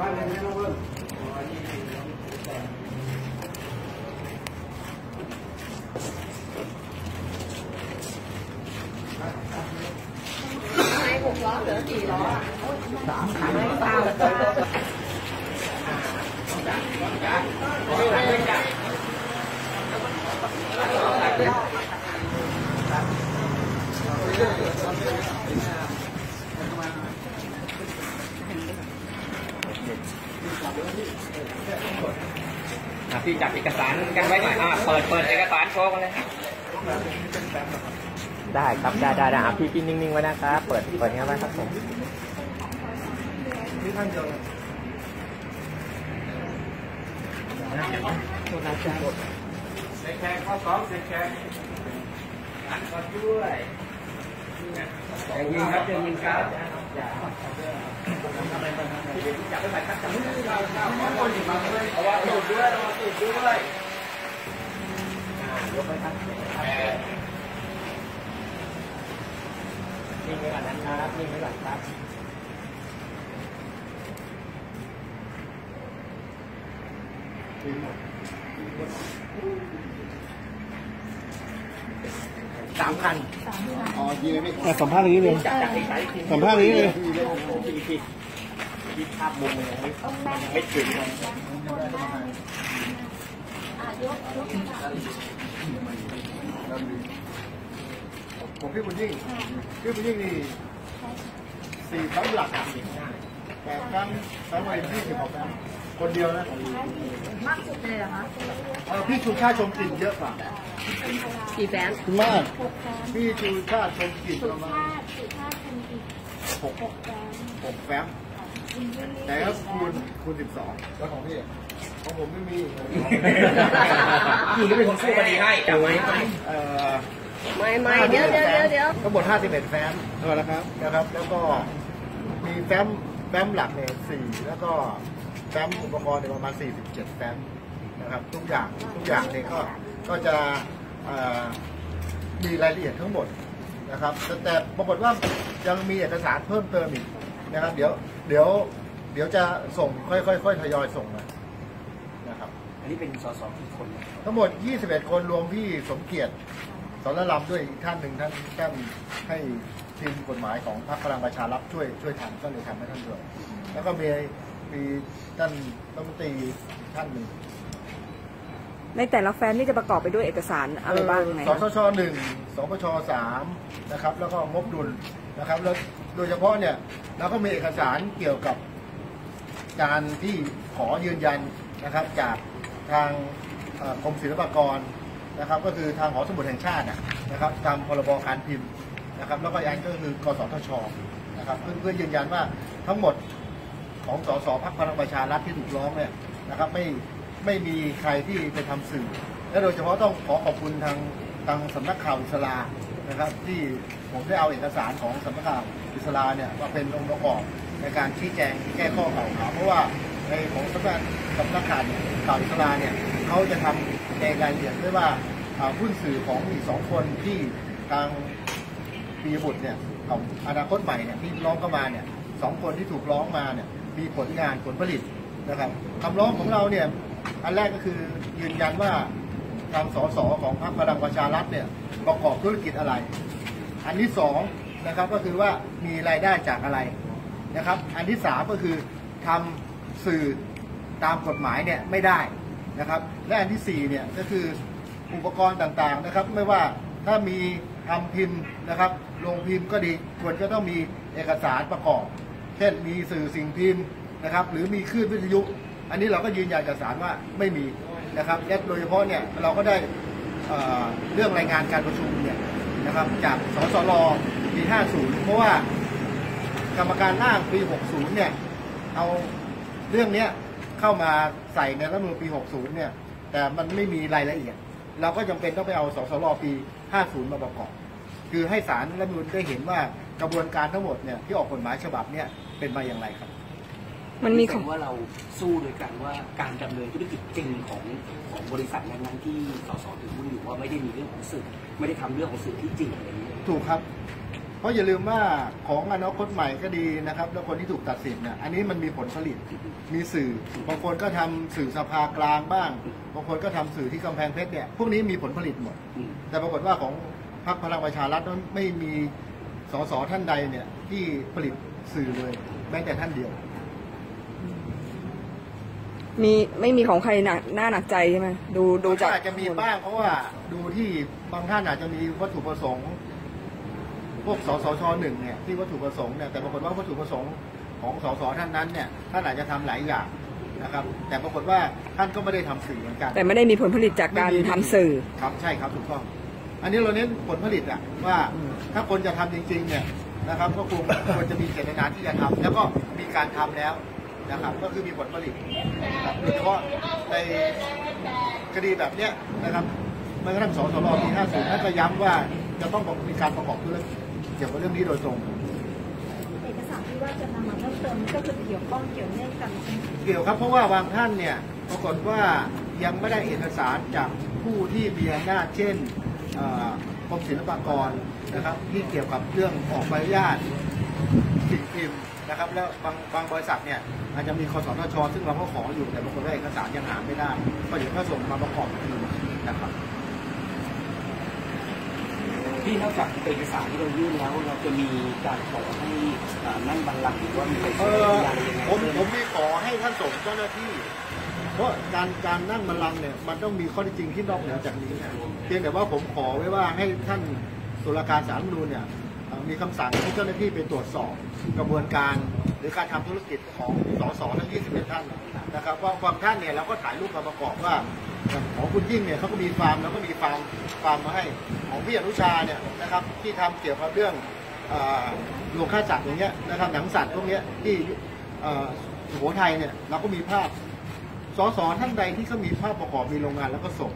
บ้านเลยนะน้องเบิ้ล ทำไมหกล้อเหลือสี่ล้ออะ สามขัน ไม่เปล่า อะพี่จับเอกสารกันไว้หน่อยอะเปิดเปิดเอกสารโชว์กันเลย ได้ครับได้ได้ได้อะ พี่พี่นิ่งๆไว้นะครับ เปิดเปิดเงี้ยไว้ครับผมที่ท่านเดียวเซ็นแคร์ข้อสองเซ็นแคร์อ่านก็ด้วยอย่างยิงครับอย่างยิงครับอย่าจับไปใส่ครับจับมือเราเราคนอยู่มาเลยเอาว่าตูดด้วยเอาว่าตูดด้วยยกไปครับนิ่ง ไว้ก่อนนะครับนิ่งไว้ก่อนครับสามคันอ๋อยีไม่สัมภาษณ์อย่างนี้เลยจับจากไอ้สายทีสัมภาษณ์อย่างนี้เลยที่ที่ที่ภาพมุมมันยังไม่ยังไม่ถึงเลย ผมพี่บุญยิ่งพี่บุญยิ่งนี่สี่ครั้งหลักอะแปดครั้งครั้งวันยี่สิบกว่าครั้งคนเดียวนะมากสุดเลยเหรอคะเออพี่ชูชาติชมกลิ่นเยอะกว่ากี่แฟนมากพี่ชูชาติชมกลิ่นประมาณสุภาพเป็นอีกหกหกแสนหกแฟ้มแต่ก็คูณคูณสิบสองแล้วของพี่ของผมไม่มีพี่ก็เป็นคนสู้คดีให้จับไว้เอ่อ ไม่ไม่เดี๋ยวเดี๋ยวเดี๋ยวเดี๋ยวทั้งหมด51 แฟ้มเออนะครับนะครับ แล้วก็มีแฟ้มแฟ้มหลักเนี่ยสี่แล้วก็แฟ้มอุปกรณ์เนี่ยประมาณ 47 แฟ้มนะครับทุกอย่างทุกอย่างเนี่ยก็ก็จะเอ่อมีรายละเอียดทั้งหมดนะครับแต่แต่ปรากฏว่ายังมีเอกสารเพิ่มเติมอีกนะครับ เดี๋ยวเดี๋ยวเดี๋ยวจะส่งค่อยๆค่อยๆทยอยส่งมานะครับ อันนี้เป็นสสกี่คน ทั้งหมด 21 คนรวมพี่สมเกียรติ สรลำด้วยอีกท่านหนึ่งท่านท่านให้ทีมกฎหมายของพรรคพลังประชารัฐช่วยช่วยทำก็เลยทำให้ท่านด้วย แล้วก็มีมีท่านรัฐมนตรีท่านหนึ่งในแต่ละแฟ้มนี่จะประกอบไปด้วยเอกสารอะไรบ้างไหมสคะสชหนึ่งสปชสามนะครับ แล้วก็งบดุลนะครับ แล้วโดยเฉพาะเนี่ยเราก็มีเอกสารเกี่ยวกับการที่ขอยืนยันนะครับจากทางเอ่อกรมศิลปากร นะครับ ก็คือทางหอสมุดแห่งชาตินะครับตามพรบการพิมพ์นะครับ แล้วก็อันก็คือกสทชนะครับเพื่อเพื่อยืนยันว่าทั้งหมดของสสพักพลังประชารัฐที่ถูกร้องเนี่ยนะครับ ไม่ไม่มีใครที่ไปทำสื่อ และโดยเฉพาะต้องขอขอบคุณทางทางสำนักข่าวอิสลานะครับ ที่ผมได้เอาเอกสารของสำนักข่าวอิสลาเนี่ยมาเป็นองค์ประกอบในการชี้แจงแก้ข้อกล่าวหาเพราะว่าในของสำนักสำนักข่าวข่าวอิสลาเนี่ยเขาจะทำ ในรายละเอียดด้วยว่าหุ้นสื่อของอีกสองคนที่ทางปีบุตรเนี่ยของอนาคตใหม่เนี่ยที่ร้องเข้ามาเนี่ยสองคนที่ถูกร้องมาเนี่ยมีผลงานผลผลิตนะครับคำร้องของเราเนี่ยอันแรกก็คือยืนยันว่าทางสสของพรรคพลังประชารัฐเนี่ยประกอบธุรกิจอะไร อันที่สองนะครับก็คือว่ามีรายได้จากอะไรนะครับ อันที่สามก็คือทำสื่อตามกฎหมายเนี่ยไม่ได้ นะครับและอันที่สี่เนี่ยก็คืออุปกรณ์ต่างๆนะครับ ไม่ว่าถ้ามีทำพิมพ์นะครับลงพิมพ์ก็ดีควรจะต้องมีเอกสารประกอบ เช่นมีสื่อสิ่งพิมพ์นะครับ หรือมีคลื่นวิทยุ อันนี้เราก็ยืนยันกับศาลว่าไม่มีนะครับและโดยเฉพาะเนี่ยเราก็ได้เเรื่องรายงานการประชุมเนี่ยนะครับจากสสรปี 50 เพราะว่ากรรมการร่างปี 60 เนี่ยเอาเรื่องเนี้ย เข้ามาใส่ในรัฐธรรมนูญปี 60 เนี่ย แต่มันไม่มีรายละเอียด เราก็จำเป็นต้องไปเอาสสรปี 50 มาประกอบ คือให้ศาลรัฐธรรมนูญได้เห็นว่ากระบวนการทั้งหมดเนี่ยที่ออกกฎหมายฉบับเนี่ยเป็นมาอย่างไรครับ มันมีแสดงว่าเราสู้โดยกันว่าการดำเนินธุรกิจจริงของของบริษัทนั้นๆที่สสถือหุ้นอยู่ว่าไม่ได้มีเรื่องของสื่อไม่ได้ทำเรื่องของสื่อที่จริงอะไรอย่างนี้ถูกครับ เพราะอย่าลืมว่าของอนาคตใหม่ก็ดีนะครับ แล้วคนที่ถูกตัดสิทธิ์เนี่ยอันนี้มันมีผลผลิตมีสื่อบางคนก็ทำสื่อสภากลางบ้าง บางคนก็ทำสื่อที่กำแพงเพชรเนี่ยพวกนี้มีผลผลิตหมดอืมแต่ปรากฏว่าของพรรคพลังประชารัฐนั้นไม่มีสสท่านใดเนี่ยที่ผลิตสื่อเลยแม้แต่ท่านเดียว มีไม่มีของใครหนักหน้าหนักใจใช่ไหมดูดูจากอาจจะมีบ้างเพราะว่าดูที่บางท่านอาจจะมีวัตถุประสงค์ พวกสสชหนึ่งเนี่ยที่วัตถุประสงค์เนี่ยแต่ปรากฏว่าวัตถุประสงค์ของสสท่านนั้นเนี่ยท่านอาจจะทำหลายอย่างนะครับ แต่ปรากฏว่าท่านก็ไม่ได้ทำสื่อเหมือนกัน แต่ไม่ได้มีผลผลิตจากการทำสื่อครับใช่ครับถูกต้องอันนี้เราเน้นผลผลิตอะว่าถ้าคนจะทำจริง ๆ เนี่ยนะครับ ก็คงควรจะมีเจตนาที่จะทำแล้วก็มีการทำแล้วนะครับ ก็คือมีผลผลิตนะครับโดยเฉพาะในคดีแบบเนี้ยนะครับเมื่อกระทั่งสสรปี50ท่านก็ย้ำว่าจะต้องมีการประกอบธุรกิจเกี่ยวกับเรื่องนี้โดยตรง เอกสารที่ว่าจะนำมาเพิ่มเติมก็คือเกี่ยวข้องเกี่ยวเนื่องกันเกี่ยวครับเพราะว่าบางท่านเนี่ยปรากฏว่ายังไม่ได้เอกสารจากผู้ที่มีอำนาจเช่นเอ่อกรมศิลปากรนะครับที่เกี่ยวกับเรื่องออกใบอนุญาตสิ่งพิมพ์นะครับ แล้วบางบางบริษัทเนี่ยอาจจะมีคสทช ซึ่งเราก็ขออยู่แต่บางคนได้เอกสารยังหาไม่ได้ ก็เดี๋ยวก็ส่งมาประกอบอีกทีนะครับ ที่นอกจากเอกสารที่เรายื่นแล้ว เราจะมีการขอให้อ่านั่งบัลลังก์หรือว่ามีการเอเซ็นอสัญญาอะไรยังไงผมเพิ่มผมมีขอให้ท่านส่งเจ้าหน้าที่ เพราะการการนั่งบัลลังก์เนี่ยมันต้องมีข้อเท็จจริงที่นอกเหนือจากนี้นะเพียงแต่ว่าผมขอไว้ว่าให้ท่านตุลาการศาลรัฐธรรมนูญเนี่ยเอ่อ มีคำสั่งให้เจ้าหน้าที่ไปตรวจสอบกระบวนการ หรือการทำธุรกิจของสสทั้ง 21 ท่านนะครับว่าบางท่านเนี่ยเราก็ถ่ายรูปมาประกอบว่าของคุณยิ่งเนี่ยเขาก็มีฟาร์มแล้วก็มีฟาร์มฟาร์มมาให้ของพี่อนุชาเนี่ยนะครับที่ทำเกี่ยวกับเรื่องโรงฆ่าสัตว์อย่างเงี้ยนะครับหนังสัตว์พวกเนี้ยที่สุโขทัยเนี่ยเราก็มีภาพสสท่านใดที่เขามีภาพประกอบมีโรงงานแล้วก็ส่ง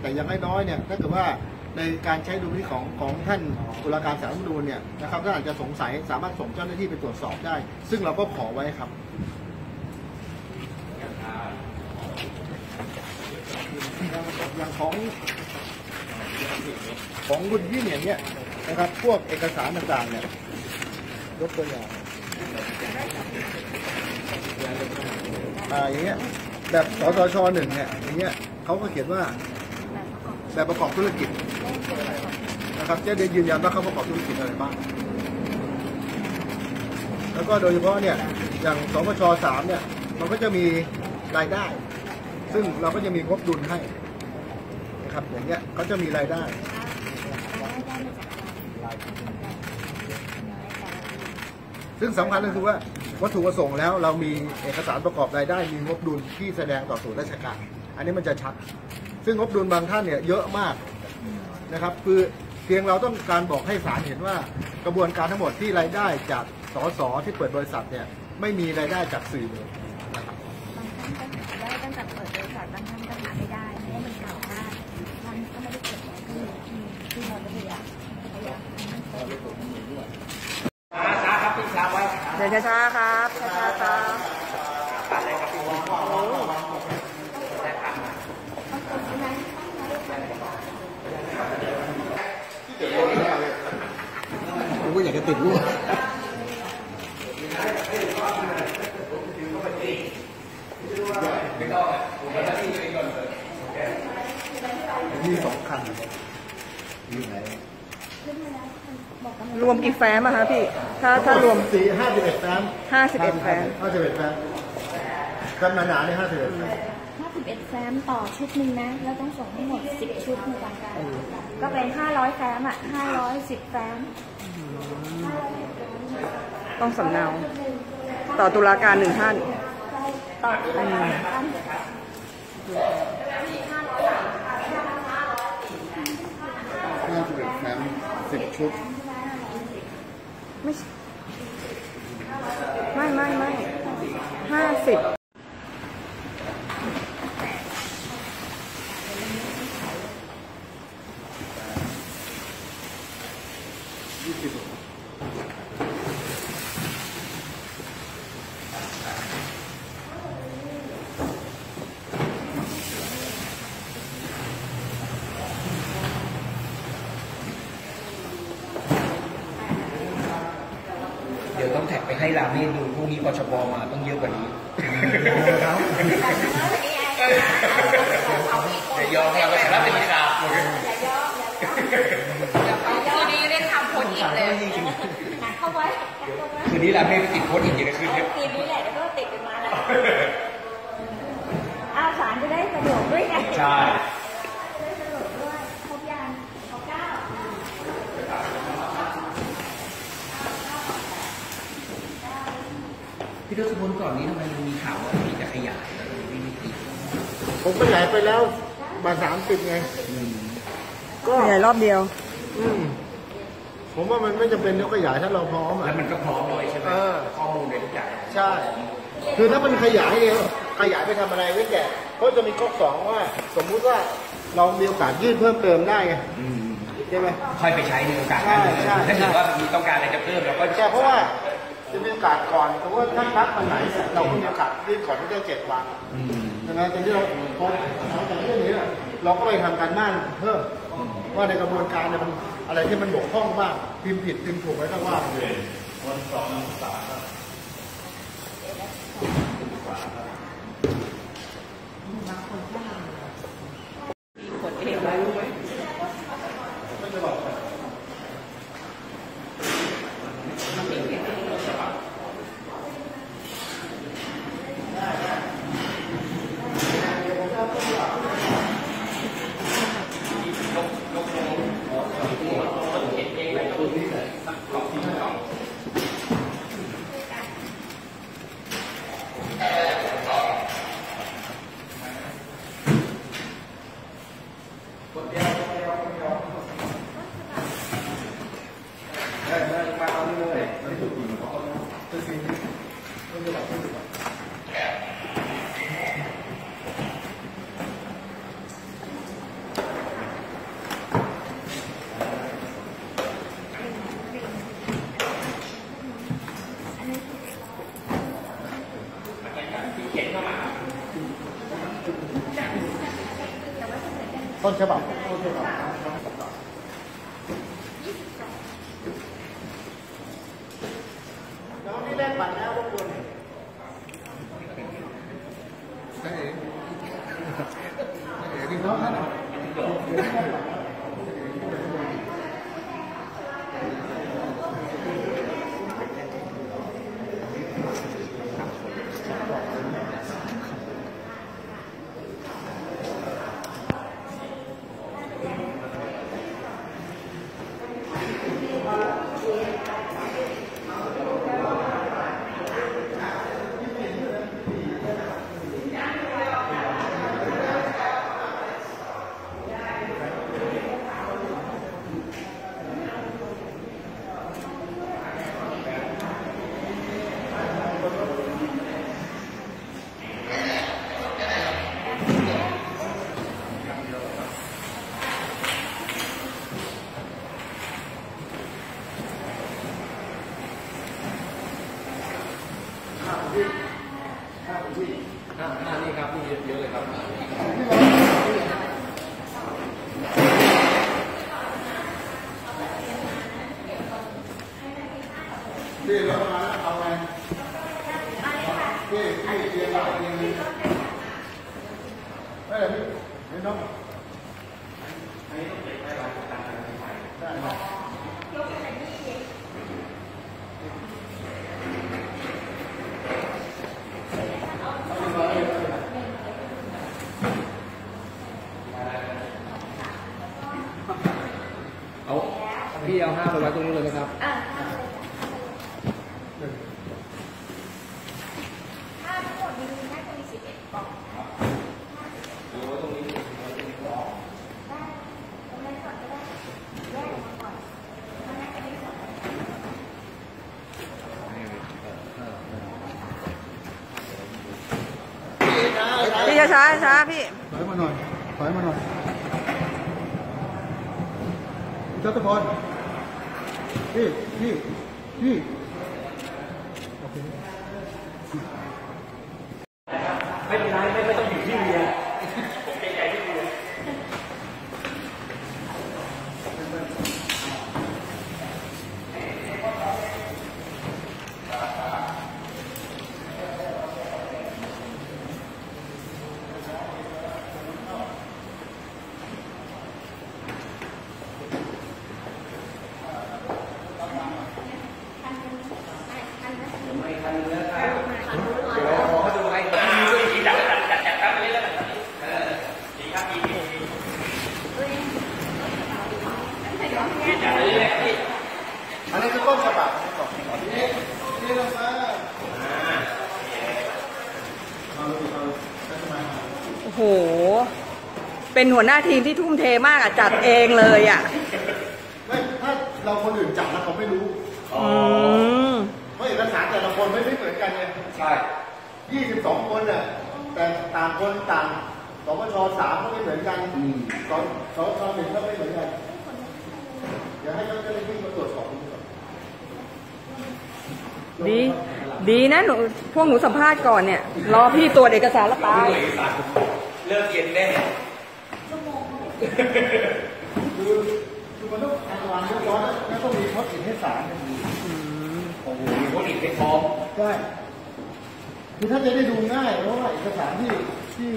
แต่ยังไม่น้อยเนี่ยถ้าเกิดว่า ในการใช้ดุลพินิจของของท่านตุลาการศาลรัฐธรรมนูญเนี่ยนะครับท่านอาจจะสงสัยสามารถส่งเจ้าหน้าที่ไปตรวจสอบได้ ซึ่งเราก็ขอไว้ครับ อย่างของของคุณยิ่งอย่างเนี้ยนะครับพวกเอกสารต่างๆเนี่ยยกตัวอย่างอ่าอย่างเงี้ยแบบสสชหนึ่งเนี่ยอย่างเงี้ยเขาก็เขียนว่าแบบประกอบธุรกิจ นะครับจะได้ยืนยันว่าเขาประกอบธุรกิจอะไรบ้าง แล้วก็โดยเฉพาะเนี่ยอย่างสปชสามเนี่ยมันก็จะมีรายได้ ซึ่งเราก็จะมีงบดุลให้นะครับอย่างเงี้ยเขาจะมีรายได้ซึ่งสำคัญก็คือว่าวัตถุประสงค์แล้วเรามีเอกสารประกอบรายได้มีงบดุลที่แสดงต่อส่วนราชการ อันนี้มันจะชัด ซึ่งงบดุลบางท่านเนี่ยเยอะมากนะครับ คือ เพียงเราต้องการบอกให้ศาลเห็นว่ากระบวนการทั้งหมดที่รายได้จากสสที่เปิดบริษัทเนี่ยไม่มีรายได้จากสื่อเลยนะครับางท่านก็หาได้ตั้งแต่เปิดบริษัทบางท่านก็หาไม่ได้เพราะว่ามันเก่ามากท่านก็ไม่ได้เก็บไว้ที่ที่ที่เราจะพยายามพยายามทำให้เปิดช้าๆครับพี่ช้าไว้เดินช้าๆครับช้าๆครับ ผม ก็อยากจะติดรูปมีสองคันอยู่ไหนรวมกี่แฟ้มอะคะพี่ ถ้าถ้ารวมสี่ห้าสิบเอ็ดแฟ้ม51แฟ้มห้าสิบเอ็ดแฟ้มแฟ้มหนาๆเนี่ยห้าสิบเอ็ดแฟ้ม 51 แฟ้มต่อชุดหนึ่งนะ แล้วต้องส่งให้หมด 10 ชุดในวันการก็เป็น 500 แฟ้มอะ 510 แฟ้ม ต้องสำเนา ต่อตุลาการหนึ่งท่านต่อไปท่านห้าสิบเอ็ดแฟ้มสิบชุด ไม่ใช่ไม่ไม่ไม่ห้าสิบ ยี่สิบ ลาเมดดูพรุ่งนี้ปชปมาต้องเยอะกว่านี้ครับจะยอมเราไปรับเป็นข่าวคืนนี้เรียกทำโพสต์อีกเลยหนักเข้าไว้หนักเข้าไว้คืนนี้ลาเมดไปติดโพสต์อีกอย่างคืนนี้คืนนี้แหละแล้วก็ติดกันมาแล้วอ้าวสารจะได้สะดวกด้วยไงใช่ ได้สะดวกด้วยครบยังครบเก้า พี่ทศพลก่อนนี้ทำไมมันมีข่าวว่ามีจะขยายแล้วไม่มีติดผมขยายไปแล้วมาสามสิบไง ก็ใหญ่รอบเดียว อืมผมว่ามันไม่จำเป็นต้องขยายถ้าเราพร้อมอะแล้วมันก็พร้อมด้วยใช่ไหมเออข้อมูลในทุกอย่างใช่ คือถ้ามันขยายเนี่ยขยายไปทำอะไรไม่แก่ก็จะมีก๊อกสองว่า สมมุติว่าเรามีโอกาสยื่นเพิ่มเติมได้ไงอืมใช่ไหมค่อยไปใช้ในโอกาสนั้นเลยใช่ใช่ถ้าเกิดว่ามีต้องการอะไรจะเพิ่มเราก็ใช่เพราะว่า จะมีโอกาสก่อนแต่ว่าถ้านัดวันไหนเนี่ยเราก็มีโอกาสยื่นก่อนที่จะเจ็ดวันอืมดังนั้นตอนที่เราพอหลังจากเรื่องนี้เราก็ไปทำการบ้านเพิ่มว่าในกระบวนการเนี่ยมันอะไรที่มันบกพร่องบ้างพิมพ์ผิดพิมพ์ถูกไว้ก็ว่าไปเลยต้นฉ ฉบับน้องนี่แลกบัตรแล้วรบกวนใช่ดีน้องนะ พี่เรามาแล้วเอาไงพี่พี่เรียนหลักเรียนไม่ได้พี่เรียนน้องได้ครับ เอาพี่เอาห้าไปไว้ตรงนี้เลยไหมครับ อะถ้าทั้งหมดมีน่าจะมีสิบเอ็ดกล่องหรือว่าตรงนี้ได้ตรงนั้นก่อนก็ได้แยกออกมาก่อนมันน่าจะมีสอง พี่ ช้าช้าพี่ถอยมาหน่อยถอยมาหน่อยเจ้าตะพรพี่พี่พี่โอเค ไม่เป็นไรไม่ไม่ต้องอยู่ที่เรียน เโห เป็นหัวหน้าทีมที่ทุ่มเทมากอะจัดเองเลยอะไม่ถ้าเราคนอื่นจับแล้วเขาไม่รู้อืมเพราะเอกสารแต่ละคนไม่ไม่เหมือนกันไงใช่ยี่สิบสองคนน่ะแต่ต่างคนต่างสปชสามก็ไม่เหมือนกันสองสองชหนึ่งก็ไม่เหมือนกันเดี๋ยวให้เจ้าหน้าที่มาตรวจสอบดูก่อนดี ดีนะหนูพวกหนูสัมภาษณ์ก่อนเนี่ย รอพี่ตรวจเอกสารแล้วตายเลิกเย็นแน่ คือคือมันต้องทำงานเรียบร้อยแล้วต้องมีพจน์อิทธิสารอย่างนี้โอ้โหมีคนอีกไปพร้อมได้คือท่านจะได้ดูง่ายเพราะว่าเอกสารที่ที่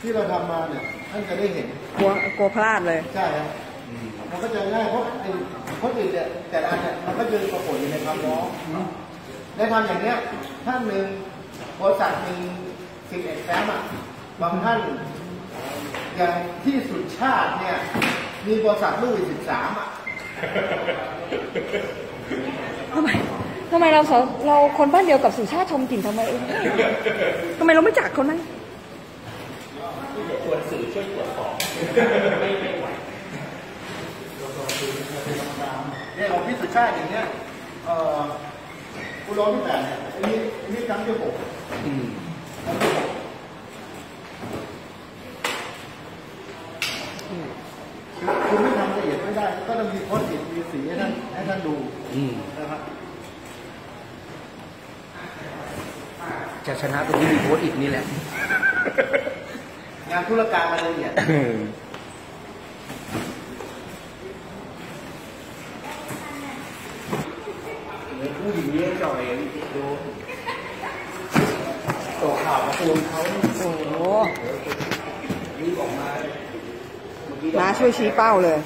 ที่เราทำมาเนี่ยท่านจะได้เห็นกลัวกลัวพลาดเลยใช่ครับมันก็จะง่ายเพราะไอ้คนอื่นเนี่ยแต่ละอันเนี่ยมันก็จะปรากฏอยู่ในคำร้องได้ทำอย่างเนี้ยท่านหนึ่งบริษัทหนึ่งสิบเอ็ดแฟ้มอะบางท่าน อย่างที่สุดชาติเนี่ย มีบริษัทลูกอีกสิบสามอะทำไมทำไมเราสองเราคนบ้านเดียวกับสุชาติชมกลิ่นทำไมเองทำไมเราไม่จักคนนั้นชวนสื่อช่วยตรวจสอบไม่ไม่ไหวเนี่ยของพี่สุชาติอย่างเนี้ยเอ่อกูร้องที่แปดเนี่ยอันนี้อันนี้ครั้งที่หกครั้งที่หกคือคือ ไม่ทำละเอียดไม่ได้ ก็ต้องมีโพสต์อิทมีสีให้ท่านให้ท่านดูนะครับจะชนะตรงที่มีโค้ดอีกนี่แหละ งานธุรการมันละเอียดผู้หญิงเลี้ยงจ่อยดูตัวข่าวกระทรวงเขาโอ้โหรีบออกมาเมื่อกี้น้าช่วยชี้เป้าเลย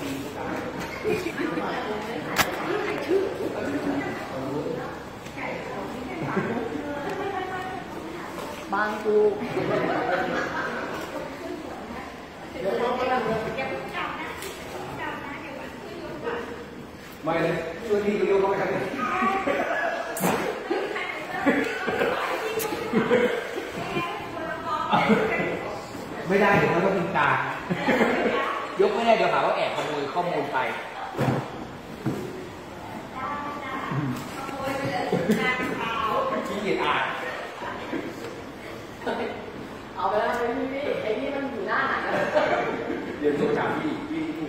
บ้างกูไม่เลยช่วยพี่ก็ยกเข้าไปครับไม่ได้เดี๋ยวเขาต้องเป็นกายกไม่ได้เดี๋ยวหาว่าแอบขโมยข้อมูลไป ขี้เกียจอ่าน เอาไปแล้วไอ้นี่ไอ้นี่มันอยู่หน้าไหน เดี๋ยวจะถามพี่พี่พี่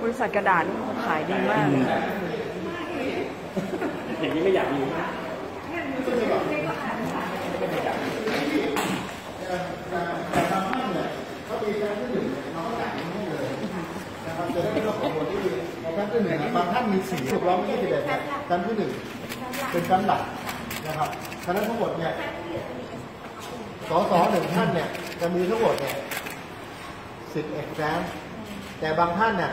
บ ริษัทกระดาษนี่ขายดีมากเลยอย่างนี้ไม่อยากมีนะแต่บางท่านเนี่ยเขามีการที่หนึ่งเนี่ยเราก็จ่ายให้เลยนะครับจะได้ไม่ต้องกังวลที่ในการที่หนึ่งเนี่ยบางท่านมีสีถูกร้องยี่สิบเอ็ดเนี่ยการที่หนึ่งเป็นการหลักนะครับฉะนั้นทั้งหมดเนี่ยสสหนึ่งท่านเนี่ยจะมีทั้งหมดเนี่ยสิบเอ็ดแฟ้มแต่บางท่านเนี่ย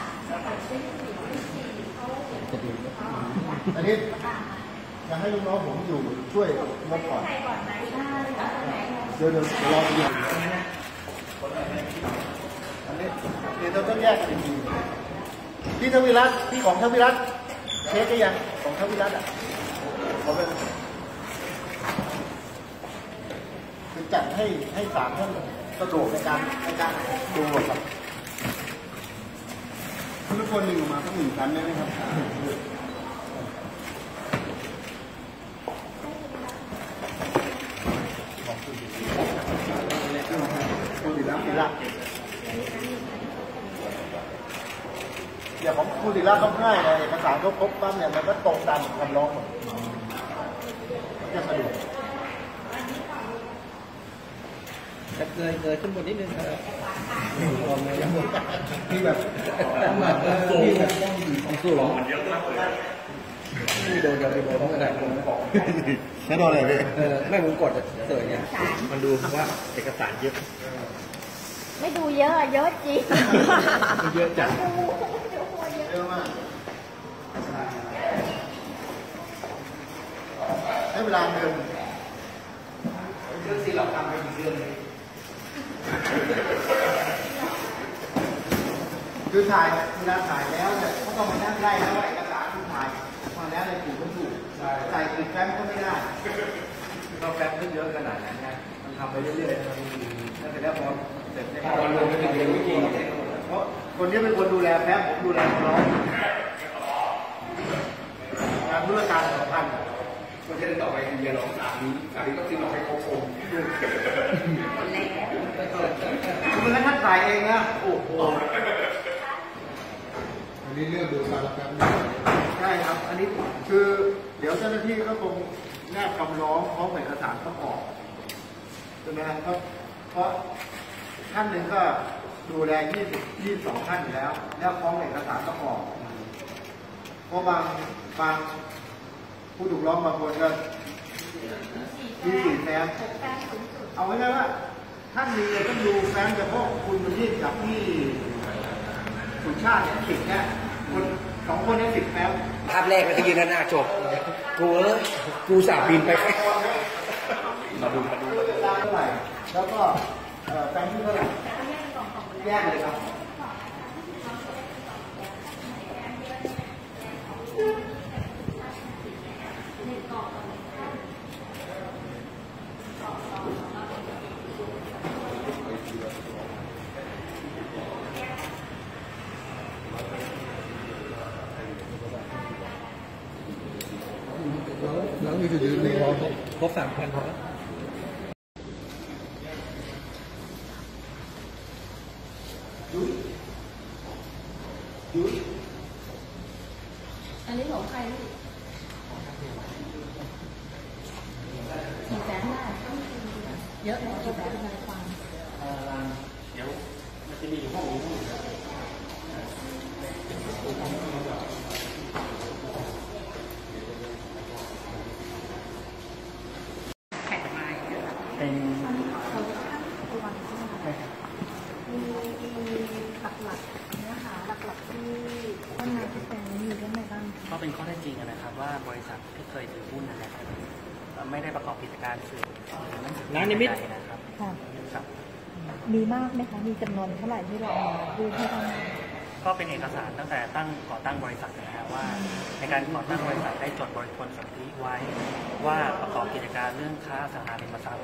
ให้ลูกน้องผมอยู่ช่วยงบก่อนเดี๋ยวเดี๋ยวรอไปดูอันนี้เดี๋ยวเราต้องแยกเป็นทีพี่ทวิรัตน์พี่ของทวิรัตน์เช็คได้ยังของทวิรัตน์อะขอเป็นคือจัดให้ให้สามท่านสะดวกในการในการดูอะครับทุกคนหนึ่งออกมาต้องหนึ่งชั้นได้ไหมครับ คุณศิระศิระอย่าของคุณศิระเขาง่ายเลยเอกสารเขาครบปั๊บเนี่ยมันก็ตรงตามคำร้องหมดจะสะดวกจะเกยเกยขึ้นบนนิดนึงครับที่แบบต้องแบบต้องสู้ต้องสู้หรอเพี่โดนเดียวไปโดนเมื่อไหร่ไม่โดนอะไรพี่เออไม่ผมกดเสิร์ชเนี่ยสารมันดูว่าเอกสารเยอะ ไม่ดูเยอะเยอะจริงเยอะจัดเยอะมากใช้เวลาเดินเรื่องที่เราทำไปอีกเรื่องหนึงคือถ่ายเนี่ยเวลาถ่ายแล้วเนี่ยก็ต้องมานั่งไล่แล้วว่าเอกสารที่ถ่ายมาแล้วในถูกไม่ถูกใส่ติดแฟ้มก็ไม่ได้เราแป๊บขึ้นเยอะขนาดนั้นนะมันทำไปเรื่อยๆมันมีแล้ว เสร็จแล้วพอเสร็จพองไปถึงเรียนวิธีเพราะคนนี้เป็นคนดูแลแฟ้ผมดูแลน้องงานธุรการสำคัญคนจะได้ต่อไปเรียนรองสามนี้สามนี้ต้องติดต่อให้ครบองค์คือมันท่านถ่ายเองนะโอ้โหอันนี้เรื่องดูการรับแป๊บนึงใช่ครับ อันนี้คือเดี๋ยวเจ้าหน้าที่ก็คงแนบคำร้องพร้อมเอกสารประกอบใช่ไหมครับเพราะ ท่านหนึ่งก็ดูแล20 22ท่านอยู่แล้ว แล้วพร้อมเอกสารประกอบเพราะบางบางผู้ถูกร้องบางคนก็มีสี่แฟ้มเอาไว้เลยว่า ท่านมีต้องดูแฟ้มเฉพาะคุณประทีปกับพี่สุชาติเนี่ยสิบแค่คนสองคนเนี้สิบแฟ้มภาพแรกก็จะยืนหน้าจบ กูเอ้ยกูสาบบินไป มาดูมาดูเวลาเท่าไหร่แล้วก็ เอ่อแฟนที่เท่าไหร่แยกเลยครับ แล้วแล้วนี่จะยืนรอเขา ครบสามพันพอ อันนี้ของใครลูกกี่แสนได้เยอะนะกี่แสนในความ เดี๋ยวมันจะมีห้องนี้ แข็งไม้ เป็น เราจะตั้งตัววันใช่ไหมคะมีมีหลักๆเนื้อ หาหลักๆที่ข้างในที่เป็นมีเรื่องอะไรบ้างก็เป็นข้อเท็จจริงนะครับว่าบริษัทที่เคยถือหุ้นนะครับไม่ได้ประกอบกิจการสื่อหรือหนังสือร้านนิมิตใดๆนะครับค่ะครับ มีมากไหมคะมีจำนวนเท่าไหร่ที่เรามาดูให้ได้ก็เป็นเอกสารตั้งแต่ตั้งก่อตั้งบริษัทนะครับว่า ในการก่อตั้งบริษัทได้จดบริคลสนธิไว้ ว่าประกอบกิจการเรื่องค้าอสังหาริมทรัพย์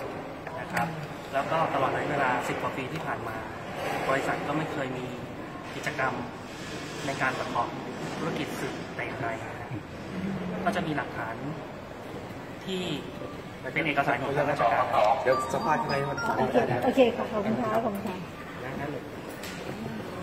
นะครับ แล้วก็ตลอดระยะเวลา 10 กว่าปีที่ผ่านมา บริษัทก็ไม่เคยมีกิจกรรม ในการประกอบธุรกิจสื่อแต่อย่างใดนะครับก็จะมีหลักฐานที่เป็นเอกสารของทางราชการ เดี๋ยวสภาพข้างในมัน โอเคโอเคค่ะขอบคุณค่ะขอบคุณค่ะนั่นเลย